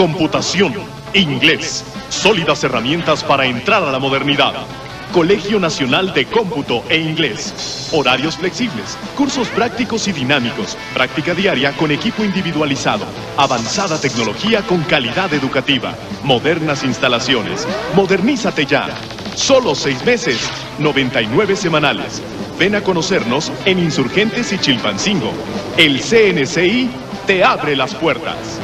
computación, inglés, sólidas herramientas para entrar a la modernidad. Colegio Nacional de Cómputo e Inglés. Horarios flexibles, cursos prácticos y dinámicos, práctica diaria con equipo individualizado, avanzada tecnología con calidad educativa, modernas instalaciones. Modernízate ya. Solo seis meses, 99 semanales. Ven a conocernos en Insurgentes y Chilpancingo. El CNCI te abre las puertas.